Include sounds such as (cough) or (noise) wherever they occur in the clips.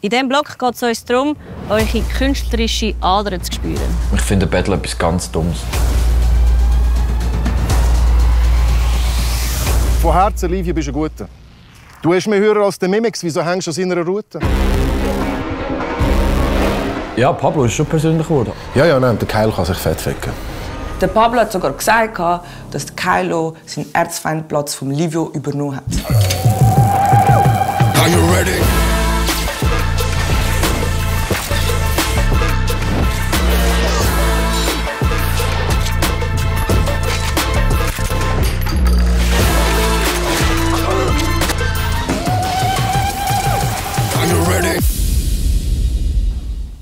In diesem Block geht es uns darum, eure künstlerische Ader zu spüren. Ich finde Battle etwas ganz Dummes. Von Herzen, Livia, bist du ein Guter. Du hast mehr höher als der Mimix. Wieso hängst du an seiner Route? Ja, Pablo ist schon persönlich geworden. Ja, ja, nein, der Keil kann sich fett fecken. Der Pablo hat sogar gesagt, dass Kylo seinen Erzfeindplatz vom Livio übernommen hat. Are you ready?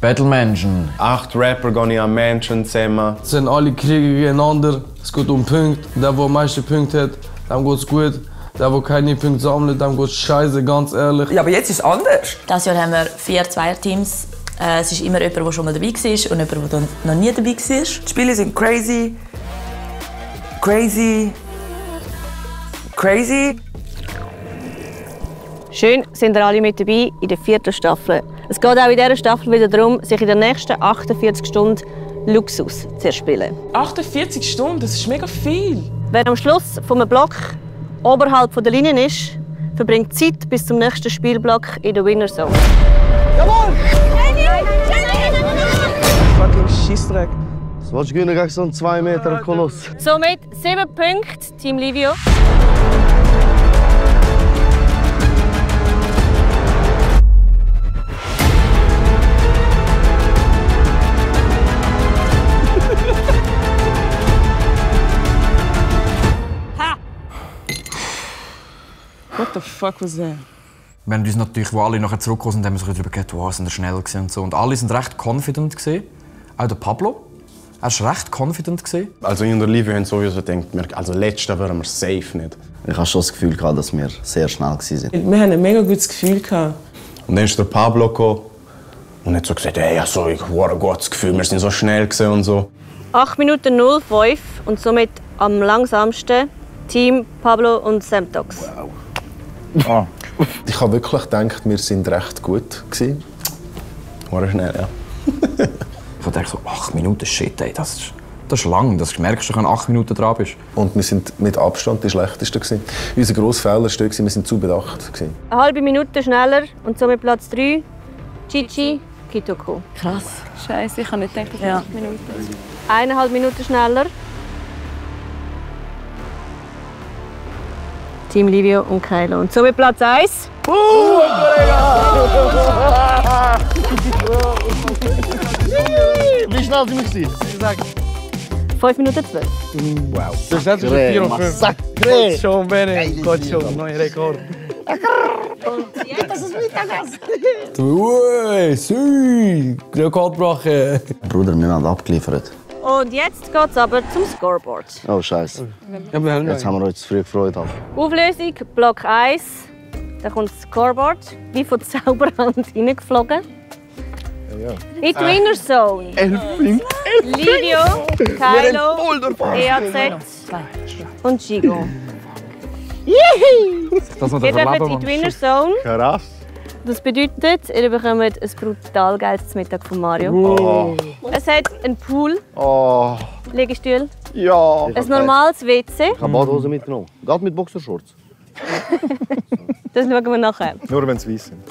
Battle Mansion. Acht Rapper gehen in eine Mansion zusammen. Es sind alle Kriege gegeneinander. Es geht um Punkte. Der, der am meisten Punkte hat, dem geht es gut. Der, der keine Punkte sammelt, dem geht es scheiße, ganz ehrlich. Ja, aber jetzt ist es anders. Dieses Jahr haben wir vier Zweierteams. Äh, es ist immer jemand, der schon mal dabei war und jemand, der noch nie dabei war. Die Spiele sind crazy. Crazy. Crazy. Schön sind ihr alle mit dabei in der vierten Staffel. Es geht auch in dieser Staffel wieder darum, sich in den nächsten 48 Stunden Luxus zu erspielen. 48 Stunden, das ist mega viel. Wer am Schluss vom Block oberhalb der Linie ist, verbringt Zeit bis zum nächsten Spielblock in der Winner Zone. Fucking Scheissdreck. Was willst du gewinnen gegen so einen 2 Meter Koloss? Somit 7 Punkte, Team Livio. The fuck was that? Wir haben uns natürlich, wo alle nachher zurückgekommen sind, haben wir uns darüber gedacht, wow, sind wir schnell gewesen und so. Und alle sind recht confident gewesen. Auch der Pablo. Er war recht confident gewesen. Also in der Live haben sowieso gedacht, wir- also letzter wären wir safe nicht. Ich hatte schon das Gefühl, gehabt, dass wir sehr schnell waren. Wir hatten ein mega gutes Gefühl. Gehabt. Und dann ist der Pablo gekommen und hat so gesagt, hey, also, ich habe ein gutes Gefühl, wir sind so schnell gewesen und so. 8 Minuten 05 und somit am langsamsten Team Pablo und Semtox. Ah. (laughs) Ich habe wirklich gedacht, wir sind recht gut gewesen. War schnell, ja. (laughs) Ich dachte so, 8 Minuten, shit, ey, das ist, das ist lang. Das merkst du, wenn du 8 Minuten dran bist. Und wir sind mit Abstand die schlechtesten gewesen. Unser grosser Fehler war, wir sind zu bedacht gewesen. Eine halbe Minute schneller und somit Platz 3 Chichi Kitoko. Krass. Scheiße, ich kann nicht denken, Ja. Minuten. Eineinhalb Minuten schneller. Team Livio und Kylo. Und somit Platz 1. Wie schnell sind wir? 5 Minuten 12. Wow. Das ist nicht so 4 und 5. Massacre! Schon, Bene. Gott schon, neuer Rekord. Ui, sui, Rekordbrache. Bruder, wir haben abgeliefert. Und jetzt geht es aber zum Scoreboard. Oh, Scheiße. Ja, wir haben Jetzt haben wir uns zu früh gefreut. Auflösung Block 1. Da kommt das Scoreboard, wie von der Zauberhand (laughs) reingeflogen. In die Winner Zone. Livio, Kylo, EAZ und Gigo. Ihr dürft in die Winner Zone. Krass. Das bedeutet, ihr bekommt ein brutal geiles Mittag von Mario. Oh. Es hat einen Pool, Oh. Liegestuhl, Ja. ein normales WC. Ich habe Badhose mitgenommen. Geht mit Boxershorts. (laughs) Das schauen wir nachher. Nur wenn es weiss sind.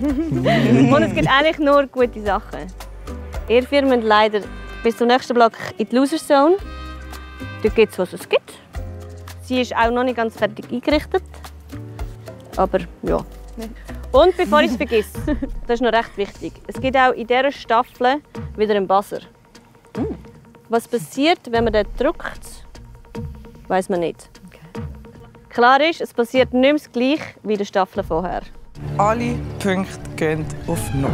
(laughs) Und es gibt eigentlich nur gute Sachen. Ihr vier müsst leider bis zum nächsten Block in die Loser Zone. Dort gibt es, was es gibt. Sie ist auch noch nicht ganz fertig eingerichtet. Aber ja. Und bevor ich es vergesse, (laughs) das ist noch recht wichtig. Es gibt auch in dieser Staffel wieder einen Buzzer. Was passiert, wenn man den drückt, weiß man nicht. Klar ist, es passiert nicht mehr das Gleiche wie in der Staffel vorher. Alle Punkte gehen auf Null.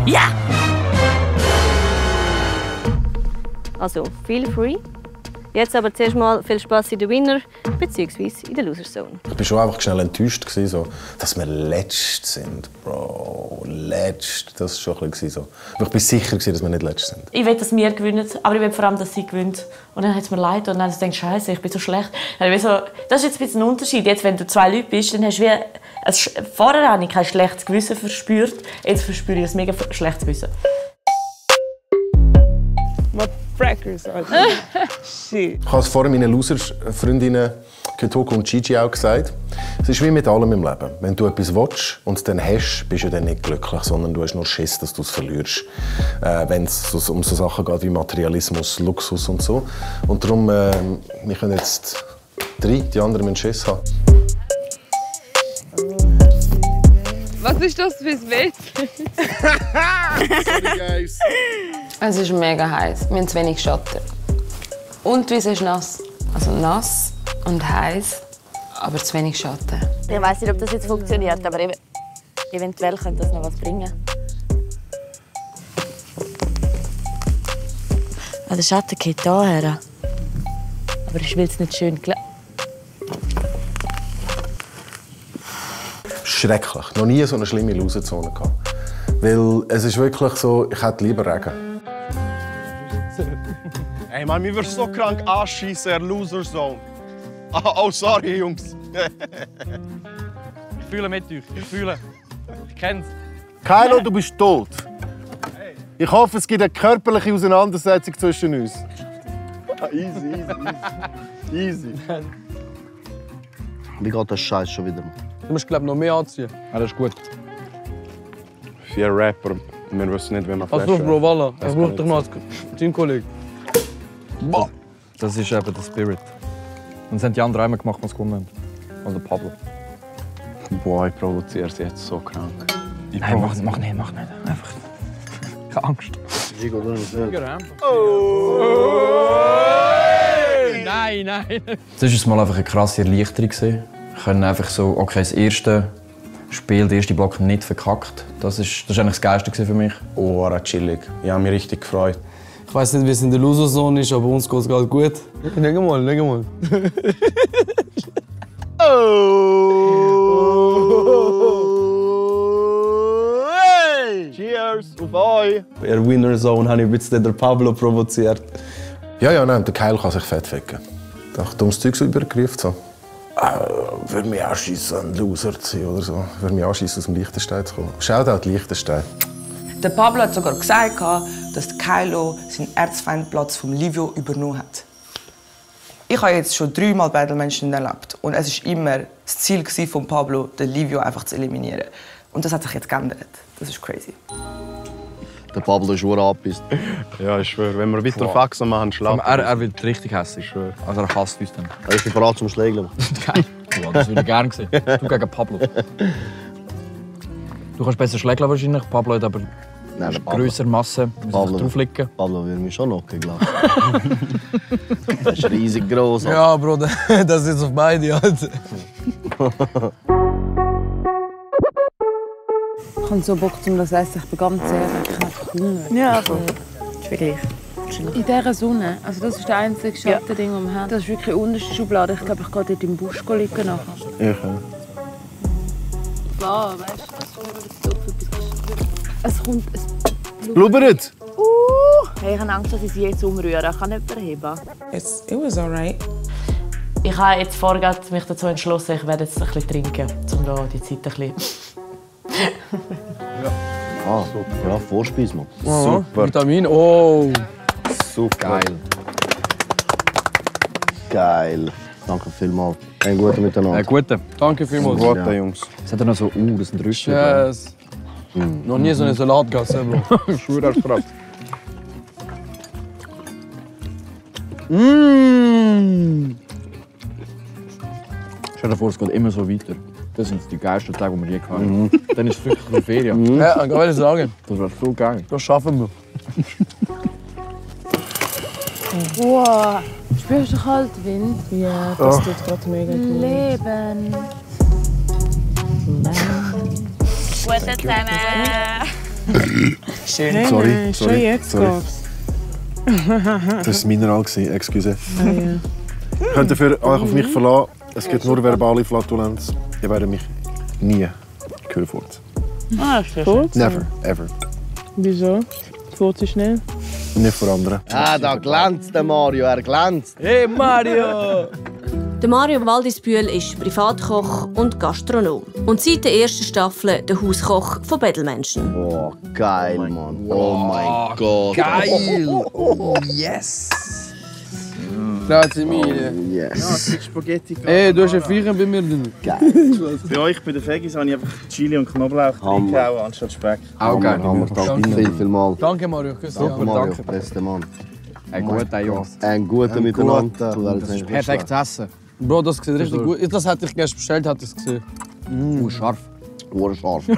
Also, feel free. Jetzt aber zuerst mal viel Spaß in der Winner bzw. in der Loser Zone. Ich war schon einfach schnell enttäuscht, gewesen, so, dass wir letzt sind. Bro, letzt. Das war schon ein bisschen so. Aber ich war sicher, gewesen, dass wir nicht letzt sind. Ich will, dass wir gewinnen, aber ich will vor allem, dass sie gewinnt. Und dann hat es mir leid und dann denke ich, Scheiße, ich bin so schlecht. Dann so, das ist jetzt ein bisschen ein Unterschied. Jetzt, wenn du zwei Leute bist, dann hast du wie sch- vorher habe ich kein schlechtes Gewissen verspürt, jetzt verspüre ich ein mega schlechtes Gewissen. Crackers, Alter. Shit. Ich habe es vorhin meinen Loser-Freundinnen Ketoko und Gigi auch gesagt. Es ist wie mit allem im Leben. Wenn du etwas willst und es dann hast, bist du dann nicht glücklich, sondern du hast nur Schiss, dass du es verlierst. Äh, Wenn es um so Sachen geht wie Materialismus, Luxus und so. Und darum, äh, wir können jetzt drei, die anderen müssen Schiss haben. Was ist das für ein Wett? Sorry, guys. Es ist mega heiß. Wir haben zu wenig Schatten. Und die Wiese ist nass. Also nass und heiß, aber zu wenig Schatten. Ich weiß nicht, ob das jetzt funktioniert, aber ev- eventuell könnte das noch was bringen. Ah, der Schatten geht hierher. Aber ich will es nicht schön Schrecklich. Noch nie so eine schlimme Loserzone gehabt. Weil es ist wirklich so, ich hätte lieber Regen. Ey, Mann, mir wird so krank anschießen, der Loser Zone. Oh, oh, sorry, Jungs. Ich fühle mit euch. Ich fühle. Ich kenn's. Kylo, du bist tot. Ich hoffe, es gibt eine körperliche Auseinandersetzung zwischen uns. easy, easy, easy. easy. Wie geht das Scheiß schon wieder? Du musst, glaube noch mehr anziehen. Ja, das ist gut. Vier Rapper, wir wissen nicht, wen man Was braucht Bro, Walla? Er Das braucht dich ich noch als Teamkollege. Boah. Das ist eben der Spirit. Und das haben die anderen einmal gemacht, was gewonnen haben. Also Pablo. Boah, ich provoziere sie jetzt so krank. Ich Nein, mach, mach nicht, mach nicht. Einfach. Keine Angst. Gigo, du nicht. Nein, nein. Das war mal einfach eine krasse Erleichterung. Wir können einfach so, okay, das erste Spiel, der erste Block nicht verkackt. Das ist, das ist eigentlich das Geilste gewesen für mich. Oh, war chillig. Ich habe mich richtig gefreut. Ich weiß nicht, wie es in der Loser-Zone ist, aber uns geht es gerade gut. Leg mal, leg mal. Cheers auf euch! In der Winner Zone habe ich ein bisschen den Pablo provoziert. Ja, ja, nein, der Keil kann sich fett ficken. Doch dummes Zeug so übergerufen. So. Äh, würde mich anschießen, ein Loser zu sein oder so. Würde mich anschießen, aus dem Liechtenstein zu kommen. Shoutout Liechtenstein. Der Pablo hat sogar gesagt, dass Kylo seinen Erzfeindplatz vom Livio übernommen hat. Ich habe jetzt schon dreimal Battle-Menschen erlebt und es war immer das Ziel von Pablo, den Livio einfach zu eliminieren. Und das hat sich jetzt geändert. Das ist crazy. Der Pablo ist schon abgepisst. (laughs) Ja, ich schwöre, wenn wir weiter Boah. Faxen machen, schlafen Er, er wird richtig hässlich. Also er hasst uns dann. (laughs) Er ist bereit zum Schlägeln. (laughs) Geil. Ja, das würde ich gerne sehen. Du gegen Pablo. Du kannst besser schlägeln wahrscheinlich. Pablo hat aber Nein, Pablo. größere Masse. Muss Pablo. Drauflegen. Pablo würde mich schon knocken, glaube ich. (laughs) Er ist riesig groß. Ja, Bro, (laughs) das ist auf beide. Alter. Ich habe so Bock, um das Essen. Ich bin ganz ehrlich, ich habe einfach Hunger. Ja, aber ist wirklich. In dieser Sonne, also das ist das einzige Schattending, das wir haben. Das ist wirklich die unterste Schublade. Ich glaube, ich gehe dort im Busch liegen nachher. Ich, ja. Ja, weißt du, das ist so Es kommt... Es Blubbert! Uh, hey, ich habe Angst, dass ich sie jetzt umrühre. Kann jemand heben? It's, it was alright. Ich habe jetzt vorher mich dazu entschlossen, ich werde jetzt ein bisschen trinken, um da die Zeit ein bisschen... (laughs) Ah, ja, Vorspeise, Mann. Super. Vitamin, oh. Super. Geil. Geil. Danke vielmals. Ein guter Miteinander. Äh, gute. Danke vielmals. Gute, Ja. Jungs. Es hat ja noch so, uh, das sind Rüstung. Yes. Noch nie so einen Salat gegessen, Bro. (laughs) Ich schwöre, das krass. Mm. Stell dir vor, es geht immer so weiter. Das sind die geilsten Tage, die wir je hatten. Dann ist es wirklich eine Ferien. Ja, ich kann sagen. Das wäre so geil. Das schaffen wir. Wow. Spürst du den kalten Wind? Ja, Das tut gerade mega gut. Leben. Gute (laughs) zusammen! Schön. Sorry, Nein, sorry, Schon jetzt sorry. geht's. (laughs) Das war das Mineral, excuse. Ah, ja. Ihr könnt dafür euch auf mich verlassen. Es gibt nur verbale Flatulenz. Ihr werdet mich nie hören. Ah, ist gut. Never, ever. Wieso? Furzt sie schnell? Nicht vor anderen. Ah, da glänzt der Mario, er glänzt. Hey Mario! Der Mario Waldisbühl ist Privatkoch und Gastronom. Und seit der ersten Staffel der Hauskoch von Bettelmenschen. Oh, geil, Mann. Oh mein Gott. geil. Oh, yes. Grazie mille. Yes. Spaghetti. Ey, du hast ein Viecher bei mir drin. Bei euch bei den Veggies habe ich einfach Chili und Knoblauch reingehauen anstatt Speck. Hammer, Hammer. Danke viel, viel mal. Danke Mario, küss dich. Danke, Mario. Beste Mann. Ein Oh guter Jungs. Ein guter Ein miteinander. guter. Du, das Das ist ist perfekt essen. Bro, das sieht richtig gut. Das hätte ich gestern bestellt, hätte ich es gesehen. Mm. scharf. Oh, scharf. Ja,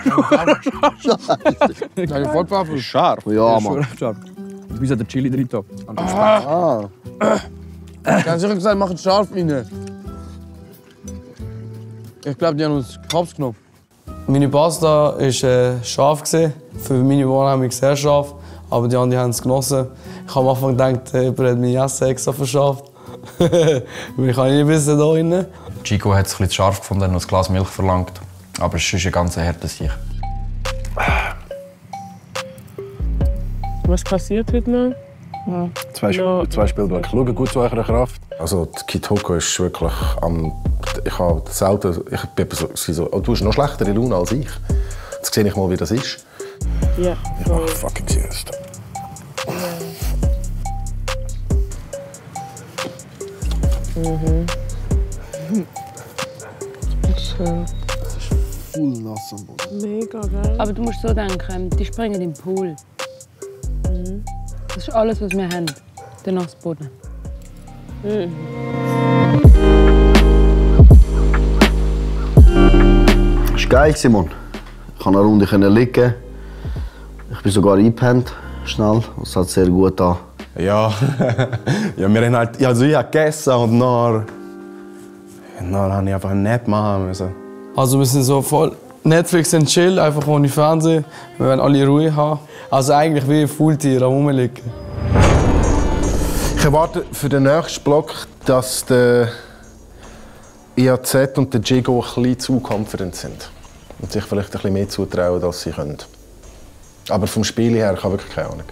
voll Pfeffer. Scharf? Ja, Ja, Mann. scharf. Du bist ja der Chili drin. da. Ah. Ganz sicher gesagt, mach es scharf rein. Ich glaube, die haben uns Kaps genommen. Meine Pasta war äh, scharf. gewesen. Für meine Wahrnehmung sehr scharf. Aber die anderen haben es genossen. Ich habe am Anfang gedacht, äh, jemand hat mein Essen extra verschafft. (laughs) Ich habe nicht wissen da drin. Chico hat es ein bisschen zu scharf gefunden und ein Glas Milch verlangt. Aber es ist ein ganz harter Sieg. Was passiert heute noch? Zwei, Ja. zwei Spielblöcke. Schaut gut zu eurer Kraft. Also, die Kitoko ist wirklich am. Ich habe selten. Ich bin so, so, oh, du hast noch schlechtere Laune als ich. Jetzt sehe ich mal, wie das ist. Ja. Ich mache fucking Siesta. Mhm. Schön. Voll nass am Boden. Mega geil. Aber du musst so denken, die springen in den Pool. Das ist alles, was wir haben. Der Nassboden. Das war geil, Simon. Ich konnte eine Runde liegen. Ich bin sogar eingepennt. Schnell. Es hat sehr gut an. Ja, (laughs) ja wir haben halt, also ich habe gegessen und dann, dann habe ich einfach einen Nap machen müssen. Also wir sind so voll Netflix und Chill, einfach ohne Fernsehen. Wir wollen alle Ruhe haben. Also eigentlich wie Fulltier am Rumliegen. Ich erwarte für den nächsten Block, dass der IAZ und der Jigo ein bisschen zu confident sind. Und sich vielleicht ein bisschen mehr zutrauen, als sie können. Aber vom Spiel her, ich habe wirklich keine Ahnung.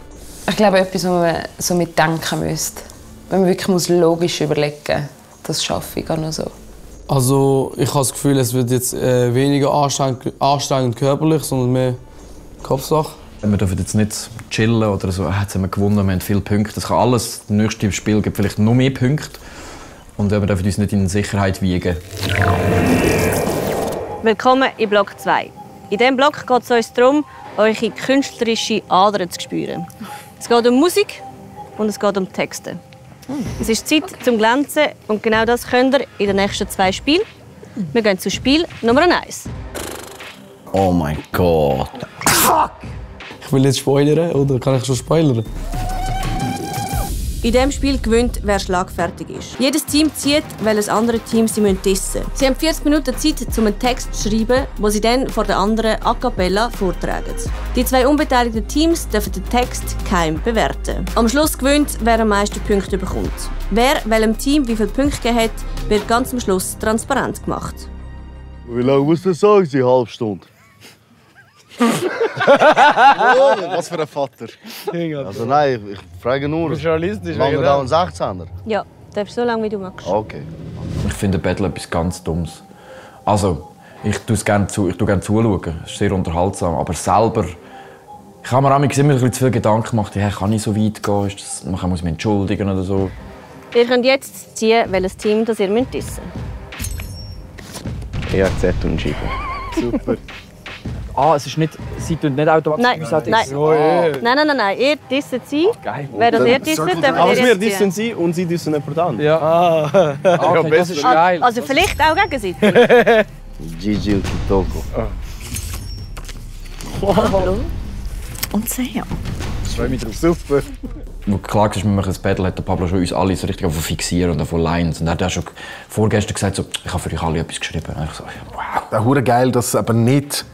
Ich glaube, etwas, wo man so mit denken müsste. Wenn man wirklich muss logisch überlegen muss, das schaffe ich auch noch so. Also ich habe das Gefühl, es wird jetzt äh, weniger anstrengend, anstrengend körperlich, sondern mehr Kopfsache. Wir dürfen jetzt nicht chillen oder so, ah, jetzt haben wir gewonnen, wir haben viele Punkte. Das kann alles, das nächste Spiel gibt vielleicht noch mehr Punkte. Und wir dürfen uns nicht in Sicherheit wiegen. Willkommen in Block 2. In diesem Block geht es uns darum, eure künstlerische Adern zu spüren. Es geht um Musik und es geht um Texte. Es ist Zeit zum Glänzen und genau das könnt ihr in den nächsten zwei Spielen. Wir gehen zu Spiel Nummer 1. Oh mein Gott. Ich will jetzt spoilern, oder kann ich schon spoilern? In diesem Spiel gewinnt, wer schlagfertig ist. Jedes Team zieht, weil das andere Team sie dissen müssen. Sie haben 40 Minuten Zeit, um einen Text zu schreiben, den sie dann vor den anderen a cappella vortragen. Die zwei unbeteiligten Teams dürfen den Text keim bewerten. Am Schluss gewinnt, wer am meisten Punkte bekommt. Wer welchem Team wie viele Punkte gegeben hat, wird ganz am Schluss transparent gemacht. Wie lange muss das sein? Eine halbe Stunde. Oh, (laughs) was für ein Vater. Also nein, ich, ich frage nur. Journalistisch, Lange wegen da ein 16er? Ja, darfst so lange wie du magst. Okay. Ich finde Battle etwas ganz Dummes. Also, ich tue es gerne zu, ich tue gerne zuschauen. Es ist sehr unterhaltsam. Aber selber. Ich habe mir immer ein bisschen zu viel Gedanken gemacht, hey, kann ich so weit gehen? Ist das, man muss mich entschuldigen oder so. Ihr könnt jetzt ziehen, welches Team das ihr müsst dissen EAZ und. Super. Ah, es ist nicht, sie tun nicht automatisch Nein, uns auch nein. dissen. Nein, nein, nein, nein. Ihr disset sie. Geil. Wer das ihr disset, dürft Aber wir dissen sie und sie dissen jemand anderen. Ja. Ah, (laughs) okay, das ist geil. Also vielleicht auch gegenseitig. (laughs) Gigi und Kitoko. Und sehr. Ich freue mich drauf. Super. Wo klar war, wir machen ein Battle, hat der Pablo schon uns alle so richtig auf fixieren und auf Lines. Und er hat schon vorgestern gesagt, so, ich habe für euch alle etwas geschrieben. Und ich so, ja, Auch hure geil, dass es aber nicht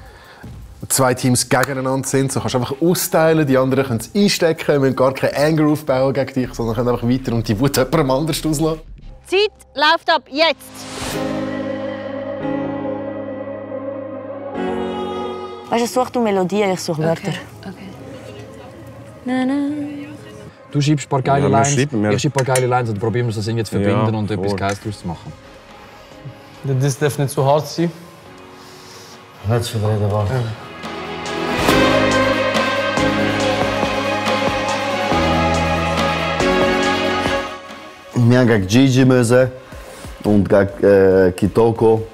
zwei Teams gegeneinander sind. So kannst du einfach austeilen, die anderen können es einstecken, müssen gar keinen Anger aufbauen gegen dich, sondern können einfach weiter und die Wut jemandem anders auslassen. Zeit läuft ab jetzt. Weißt du, such du Melodien, ich suche Wörter. Na, na. Du schreibst ein paar geile Ja, Lines, schreiben, ich schreibe ein paar geile Lines und probieren wir das irgendwie zu verbinden Ja, und etwas voll. Geiles daraus zu machen. Das darf nicht zu hart sein. Nicht zu reden, warte. Wir haben gegen Gigi müssen und gegen äh, Kitoko.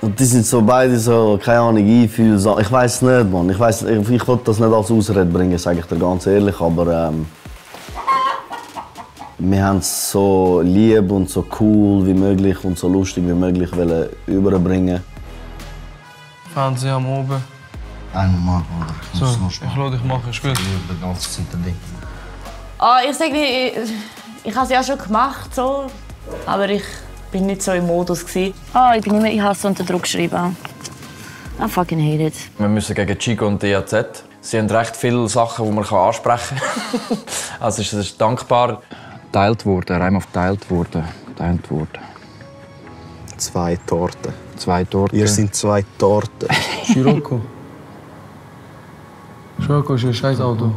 Und die sind so beide so, keine Ahnung, einfühlsam. Ich weiß nicht, Mann. Ich weiß, ich, ich will das nicht als Ausrede bringen, sage ich dir ganz ehrlich. Aber ähm, wir haben es so lieb und so cool wie möglich und so lustig wie möglich wollen überbringen. Fernsehen am Oben. Einmal, oder? So, ich lasse dich machen, ist gut. Die ganze Zeit ein Ding. Ah, ich sage nicht, ich, habe es ja schon gemacht, so, aber ich bin nicht so im Modus. Gewesen. Ah, ich bin nicht mehr, ich habe es unter Druck geschrieben. I fucking hate it. Wir müssen gegen Chico und DAZ. Sie haben recht viele Sachen, die man ansprechen kann. (laughs) also es ist dankbar. Geteilt worden, Reim auf geteilt worden. Geteilt worden. Zwei Torten. Zwei Torten. Ihr sind zwei Torten. Scirocco. Scirocco ist ein scheiß Auto.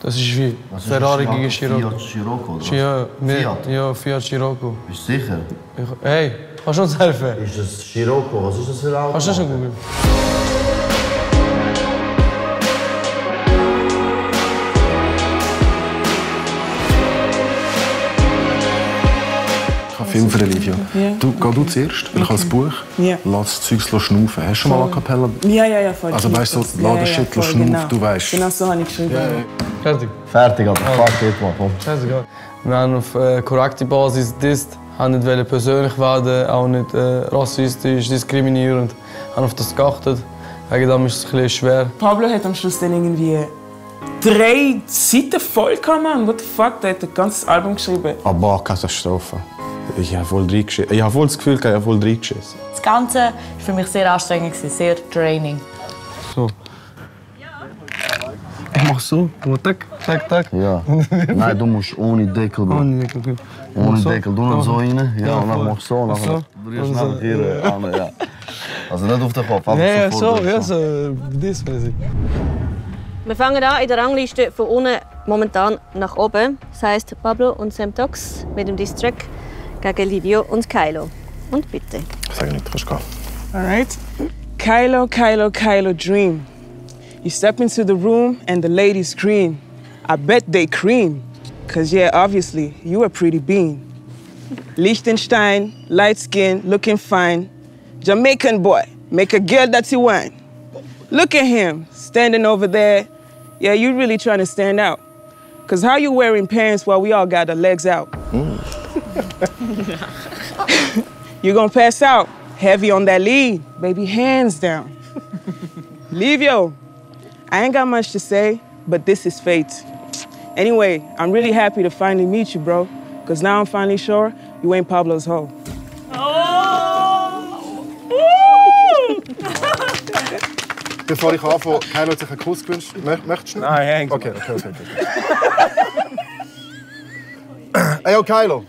Das ist wie Was ist Ferrari ein gegen Scirocco? Fiat Scirocco, oder? Ja, mit, Fiat? ja, Fiat Scirocco. Bist du sicher? Ich, hey, kannst du uns helfen? Ist das Scirocco? Was ist das für ein Auto? Kannst du das schon googeln? Film für. Ja. Du, geh du zuerst, weil ich habe das Buch. Ja. Lass das Zeug schnaufen. Hast du schon mal. A Cappella? Ja, ja, ja, voll. Also weißt du, so, Ja, lass ja, ja, Shit voll, schnauf, genau. du weißt. Genau so habe ich geschrieben. Fertig. Fertig, aber fuck it, man. Komm. Scheißegal. Wir haben auf äh, korrekte Basis disst, haben nicht persönlich werden, auch nicht äh, rassistisch, diskriminierend, haben auf das geachtet. Wegen dem ist es ein bisschen schwer. Pablo hat am Schluss dann irgendwie drei Seiten voll gehabt. What the fuck? Der hat ein ganzes Album geschrieben. Aber Katastrophe. Ich habe voll reingeschissen. Ich habe voll das Gefühl, ich habe voll reingeschissen. Das Ganze war für mich sehr anstrengend, gewesen, sehr draining. So. Ich mach so. Tak, tak, tak. Ja. Nein, du musst ohne Deckel, Bro. Ohne Deckel, okay. Ohne so. Deckel. Du noch so rein. Ja, Ja, und dann voll. mach so. Und dann so. drehst du Also nachher hier an. Ja. Also nicht auf den Kopf, einfach Ja, so, ja, so. Das mäßig. Wir fangen an in der Rangliste von unten momentan nach oben. Das heisst Pablo und Sam Tox mit dem Distrack gegen Livio und Kylo. Und bitte. Sag nicht, du kannst gehen. Alright? Kylo, Kylo, Kylo, dream. You step into the room and the ladies scream. I bet they cream. Cause yeah, obviously, you a pretty bean. Liechtenstein, light skin, looking fine. Jamaican boy, make a girl that you want. Look at him, standing over there. Yeah, you really trying to stand out. Cause how you wearing pants while we all got our legs out? Mm. (laughs) You're gonna pass out. Heavy on that lead, baby, hands down. Livio, I ain't got much to say, but this is fate. Anyway, I'm really happy to finally meet you, bro. Cause now I'm finally sure you ain't Pablo's hoe. Oh! (laughs) Bevor ich anfange, Kylo hat sich einen Kuss gewünscht. Mö- Möchtest du? Nein, hängt. Okay, okay, okay. okay. (laughs) Ey, yo, Kylo.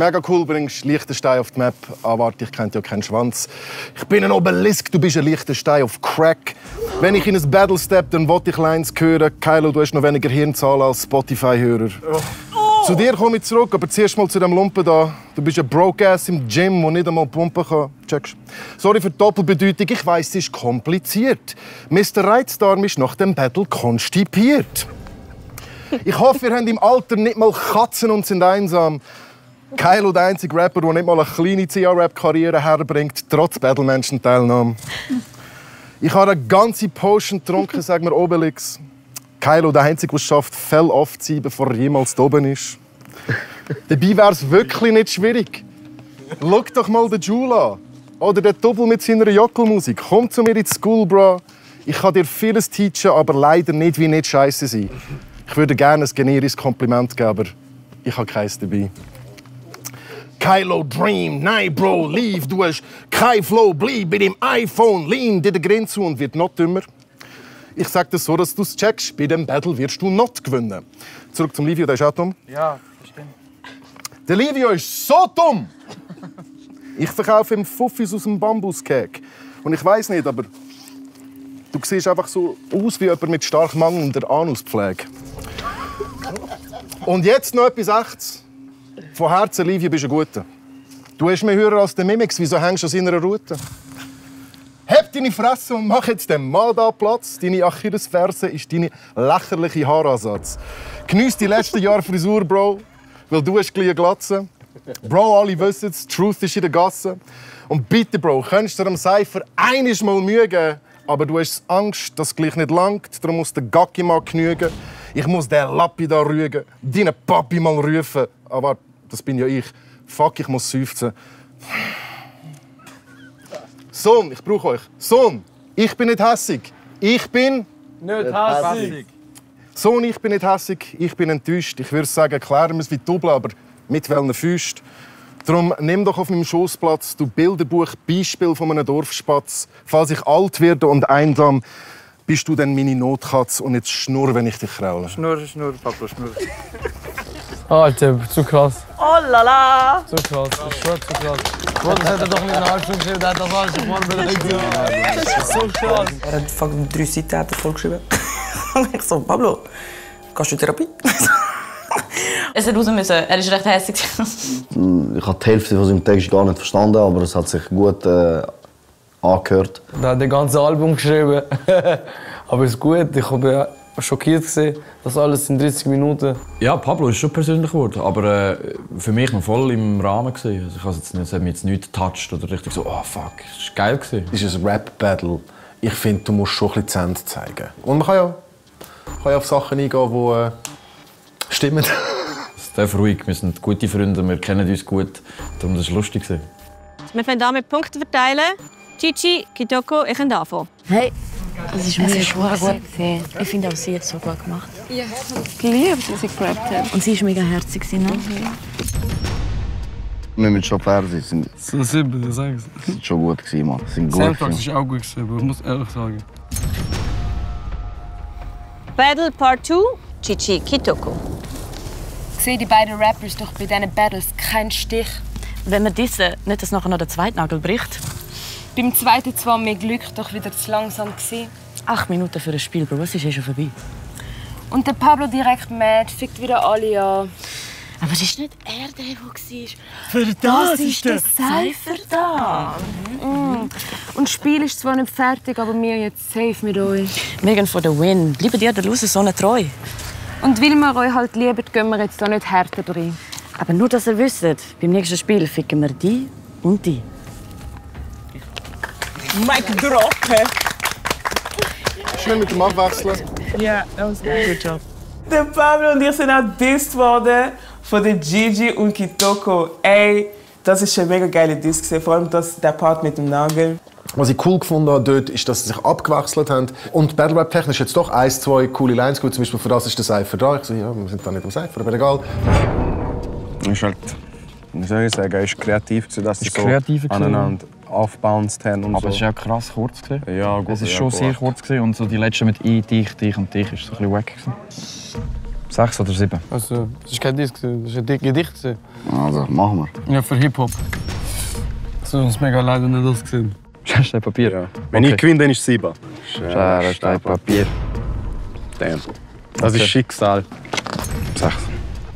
Mega cool, bringst Liechtenstein auf die Map. Ah, warte, ich kenne ja keinen Schwanz. Ich bin ein Obelisk, du bist ein Liechtenstein auf Crack. Wenn ich in ein Battle step, dann wollte ich Lines hören. Kylo, du hast noch weniger Hirnzahl als Spotify-Hörer. Zu dir komme ich zurück, aber zuerst mal zu dem Lumpen da. Du bist ein Broke-Ass im Gym, der nicht einmal pumpen kann. Checkst? Sorry für die Doppelbedeutung, ich weiss, es ist kompliziert. Mr. Reizdarm ist nach dem Battle konstipiert. Ich hoffe, ihr habt im Alter nicht mal Katzen und sind einsam. Kylo, der einzige Rapper, der nicht mal eine kleine CR-Rap-Karriere herbringt, trotz Battle-Menschen-Teilnahme. Ich habe eine ganze Potion getrunken, sagt mir Obelix. Kylo, der Einzige, der es schafft, Fell aufzuziehen, bevor er jemals oben ist. Dabei wäre es wirklich nicht schwierig. Schau doch mal den Jule an. Oder den Double mit seiner Jockelmusik. Komm zu mir ins School, Bro. Ich kann dir vieles teachen, aber leider nicht wie nicht scheiße sein. Ich würde gerne ein generisches Kompliment geben, aber ich habe keins dabei. Kylo Dream, nein Bro, leave, du hast kein Flow, bleib bei dem iPhone, lean dir den Grin zu und wird noch dümmer. Ich sag das so, dass du es checkst, bei dem Battle wirst du not gewinnen. Zurück zum Livio, der ist auch dumm. Ja, verstehe. Der Livio ist so dumm! Ich verkaufe ihm Fuffis aus dem Bambuskeg. Und ich weiß nicht, aber du siehst einfach so aus wie jemand mit stark mangelnder Anuspflege. Und jetzt noch etwas Echtes. Von Herzen, Livio, bist du ein Guter. Du hast mehr Hörer als der Mimix. Wieso hängst du an seiner Route? Heb deine Fresse und mach jetzt dem Mann da Platz. Deine Achillesferse ist deine lächerliche Haaransatz. Geniess die letzten (laughs) Jahre Frisur, Bro, weil du hast gleich Glatze. Bro, alle wissen es, Truth ist in der Gasse. Und bitte, Bro, könntest du dem Cypher einiges Mal Mühe geben, aber du hast Angst, dass es gleich nicht langt, darum muss der Gacki mal genügen. Ich muss den Lappi da rügen, deinen Papi mal rufen. Aber das bin ja ich. Fuck, ich muss seufzen. Sohn, ich brauche euch. Sohn, ich bin nicht hässig. Ich bin... Nicht hässig. Sohn, ich bin nicht hässig, ich bin enttäuscht. Ich würde sagen, klären wir es wie Double, aber mit welchen Füßen. Darum nimm doch auf meinem Schoßplatz du Bilderbuch Beispiel von einem Dorfspatz. Falls ich alt werde und einsam, bist du dann meine Notkatz und jetzt schnurr, wenn ich dich kraule. Schnurr, schnurr, Papa, schnurr. Alter, zu krass. Oh la la! Zu krass. Ich schwör, zu krass. Bro, das hat er doch nicht in einer halben Stunde geschrieben, der hat das alles der Lektion. Das ist so krass. Er hat fucking drei Seiten hat er vollgeschrieben. Und (laughs) ich so, Pablo, gehst du in Therapie? (laughs) Es hat raus müssen. Er ist recht hässlich. Ich habe die Hälfte von seinem Text gar nicht verstanden, aber es hat sich gut äh, angehört. Der hat das ganze Album geschrieben. (laughs) Aber ist gut, ich war schockiert, gewesen, das alles in 30 Minuten. Ja, Pablo ist schon persönlich geworden, aber äh, für mich noch voll im Rahmen. Gewesen. Also ich habe jetzt es hat mich jetzt nicht getoucht oder richtig so, oh fuck, das war geil. Gewesen. Es ist ein Rap-Battle. Ich finde, du musst schon ein bisschen die Zähne zeigen. Und man kann ja, kann ja auf Sachen eingehen, die äh, stimmen. (laughs) Es darf ruhig, wir sind gute Freunde, wir kennen uns gut, darum war es lustig. Wir fangen an mit Punkten verteilen. Chichi, Kitoko, ich kann anfangen. Hey, das ist Es mega ist gut. Ich finde auch sie hat es so gut gemacht. Ja, ich habe geliebt, wie sie gerappt hat. Und sie war mega herzig. Ne? Wir müssen schon fair sein. Sind, Sensibel, das sag ich. sind schon gut gewesen, Mann. Sind gut gewesen. ist auch gut gewesen, aber ich muss ehrlich sagen. Battle Part 2, Chichi, Kitoko. Ich sehe die beiden Rappers doch bei diesen Battles keinen Stich. Wenn wir diese, nicht, dass nachher noch der Zweitnagel bricht. Beim zweiten zwar mehr Glück, doch wieder zu langsam gewesen. Acht Minuten für ein Spiel, Bro, es ist eh schon vorbei. Und der Pablo direkt mad, fickt wieder alle an. Aber es ist nicht er, der, war. Für das ist der Cypher da. Mhm. Und das Spiel ist zwar nicht fertig, aber wir jetzt safe mit euch. Megan for the win. Bleiben dir der Loser so treu. Und weil wir euch halt lieben, gehen wir jetzt da nicht härter drin. Aber nur, dass ihr wisst, beim nächsten Spiel ficken wir die und die. Mic drop? Schnell mit dem Abwechseln. Ja, that was good. Good job. Der Pablo und ich sind auch dissed worden von der Gigi und Kitoko. Ey, das ist ein mega geiler Diss gewesen, vor allem das, der Part mit dem Nagel. Was ich cool gefunden habe dort, ist, dass sie sich abgewechselt haben. Und Battle Rap technisch jetzt doch ein, zwei coole Lines gut. Zum Beispiel für das ist der Cypher da. Ich so, ja, wir sind da nicht am Cypher, aber egal. Ist halt, wie soll ich sagen, ist kreativ gewesen, dass sie Ist so kreativer gewesen. aneinander aufbounced haben und Aber es so. war auch krass kurz. Gewesen. Ja, gut. Es ist ja, schon gut. sehr kurz gewesen und so die letzte mit «ich», «dich», «dich» und «dich» ist so ein bisschen wack. gewesen. Sechs oder sieben. Also, das war kein Diss, gewesen, das war ein Gedicht. gewesen. Also, machen wir. Ja, für Hip-Hop. So, uns mega leider nicht das gesehen. Stein, Papier. Ja. Wenn ich gewinne, dann ist es sieben. Schere, Stein, Papier. Damn. Das ist Okay. Schicksal. Sechs.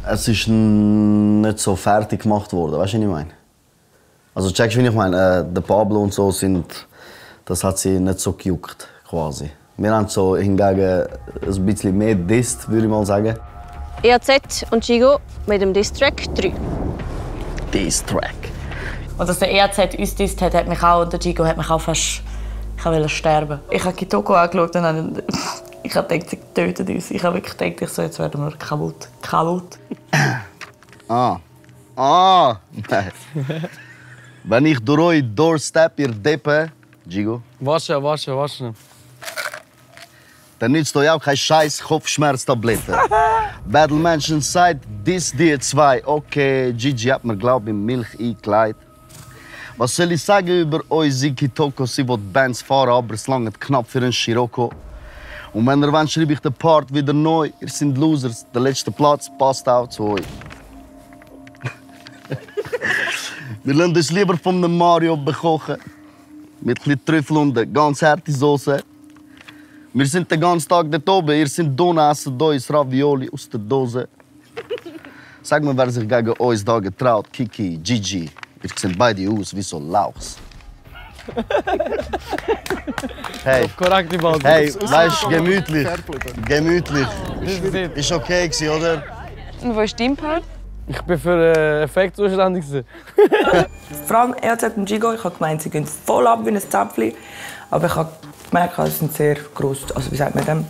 Es ist nicht so fertig gemacht worden, weißt du, was ich meine? Also checkst du, wie ich meine? Äh, der Pablo und so sind, das hat sie nicht so gejuckt, quasi. Wir haben so hingegen ein bisschen mehr disst, würde ich mal sagen. EAZ und Chigo mit dem Diss-Track 3. Diss-Track. Und dass der EAZ uns disst hat, hat mich auch, der Gigo hat mich auch fast... Ich wollte sterben. Ich habe Kitoko angeschaut und dann... (laughs) Ich habe gedacht, sie töten uns. Ich habe wirklich gedacht, ich so, jetzt werden wir kaputt. Kaputt. Ah. Ah! Nein. (laughs) Wenn ich durch euch doorstep, ihr Deppe, Gigo, Waschen, waschen, waschen. dann nützt euch auch kein scheiß Kopfschmerztablette. (laughs) Battle Mansion sagt, dies dir zwei. Okay, Gigi hat mir, glaub ich, Milch eingeleitet. Was soll ich sagen über Toko? Sie will Bands fahren, aber es langt knapp für einen Scirocco. Und wenn ihr wollt, schreibe ich den Part wieder neu. Ihr seid Losers. Der letzte Platz passt auch zu euch. Wir lassen uns lieber von dem Mario bekochen. Mit ein bisschen Trüffel und eine ganz harte Soße. Wir sind den ganzen Tag dort oben. Ihr seid Donen, essen uns Ravioli aus der Dose. (laughs) Sag mir, wer sich gegen uns da getraut. Kiki, Gigi. Ihr seht beide aus wie so Lauchs. (laughs) Hey, Korrekte Ball. hey, weißt du, gemütlich. Gemütlich. Ist okay gewesen, oder? Und wo ist dein Part? Ich bin für äh, Effekt zuständig. gewesen. (laughs) Vor allem RZ und Gigo, ich habe gemeint, sie gehen voll ab wie ein Zäpfchen. Aber ich habe gemerkt, sie sind sehr groß. Also wie sagt man dem?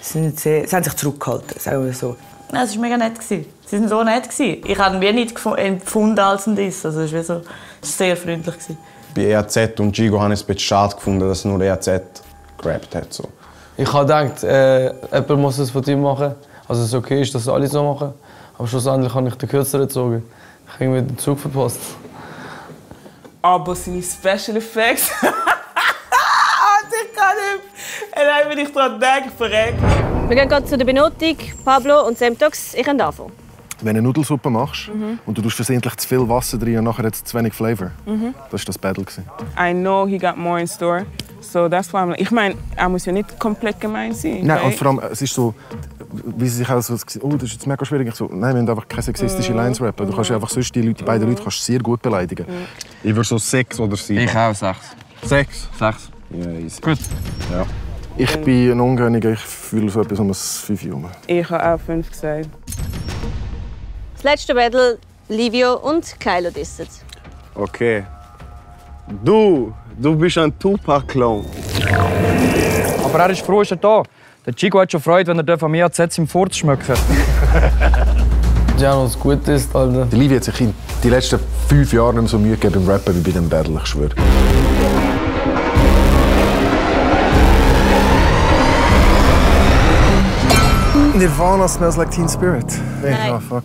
Sie, sind sehr, sie haben sich zurückgehalten, sagen wir so. Nein, es war mega nett. gewesen. Sie waren so nett. gewesen. Ich habe wie nicht empfunden als ein Diss. Also es war wie so, es war sehr freundlich. gewesen. Bei ERZ und Gigo habe ich es ein bisschen schade gefunden, dass nur ERZ gerappt hat. So. Ich habe gedacht, äh, jemand muss es von dir machen. Also es okay ist, dass es alle so machen. Aber schlussendlich habe ich den Kürzeren gezogen. Ich habe irgendwie den Zug verpasst. Aber seine Special Effects. (laughs) ich kann nicht. Allein wenn ich daran denke, ich verrecke. Wir gehen gerade zu der Benotung. Pablo und Semtox, ich kann anfangen. Wenn du eine Nudelsuppe machst Mhm. und du tust versehentlich zu viel Wasser drin und nachher hat es zu wenig Flavor. Mhm. Das war das Battle. gewesen. I know he got more in store. So that's why I'm like, ich meine, er muss ja nicht komplett gemein sein. Nein, right? und vor allem, es ist so, wie sie sich auch so, oh, das ist jetzt mega schwierig. Ich so, nein, wir müssen einfach keine sexistische Mhm. Lines rappen. Du kannst einfach sonst die, Leute, die beiden Leute kannst du sehr gut beleidigen. Ich würde so sechs oder sieben. Ich auch sechs. Sechs? Sechs. Ja, easy. Gut. Ja. Ich bin ein Ungönniger, ich fühle so etwas um ein 5 herum. Ich habe auch fünf gesagt. Das letzte Battle, Livio und Kylo dissen. Okay. Du, du bist ein Tupac-Clown. Aber er ist froh, ist er da. Der Chico hat schon Freude, wenn er am EAZ im Furz schmecken (laughs) Ja, was gut ist, Alter. Die Livia hat sich in die letzten fünf Jahren nicht mehr so Mühe gegeben beim Rappen wie bei dem Battle, ich schwöre. Nirvana smells like Teen Spirit. Nein. fuck.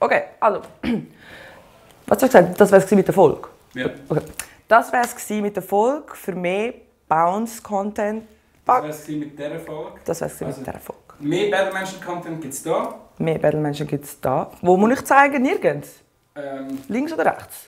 Okay, also. (clears throat) Was hast du gesagt? Das wäre es mit der Folge? Ja. Okay. Das wäre es mit der Folge für mehr Bounce-Content. Das war es mit dieser Folge. Das wäre es Also- mit dieser Folge. Mehr Battle-Menschen-Content gibt es da. Mehr Battle-Menschen gibt es da. Wo muss ich zeigen? Nirgends? Ähm, Links oder rechts?